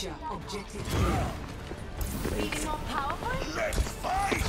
Capture objective. Being more powerful? Let's fight!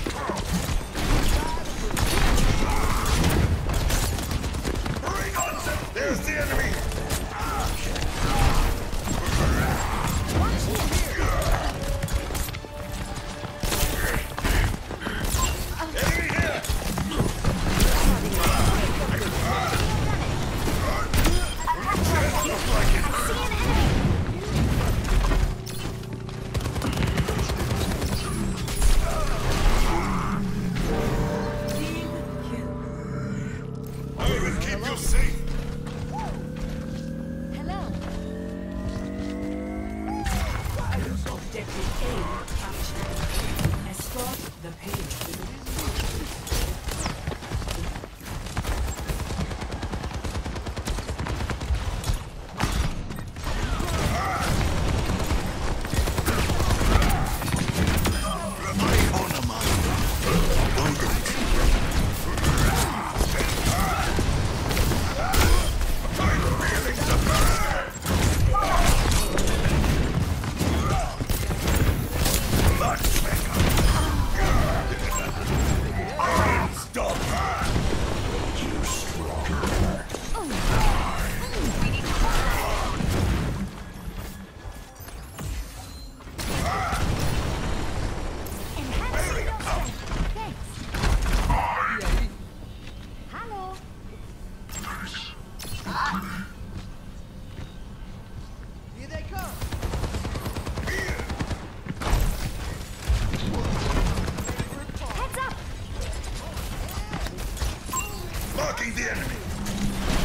Heads up! Marking the enemy!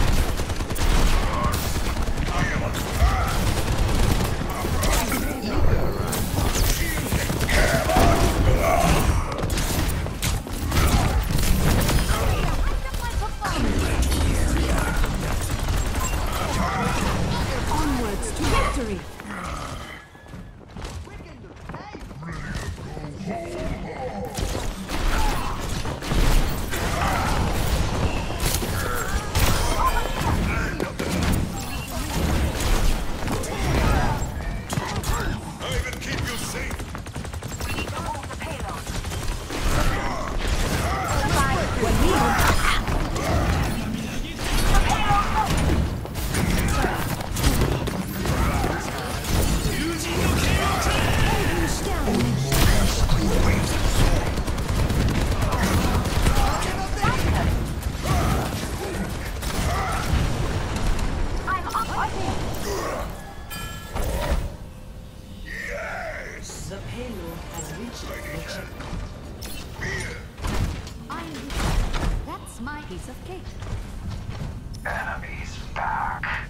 victory! payload has reached I'm That's my piece of cake. Enemies back.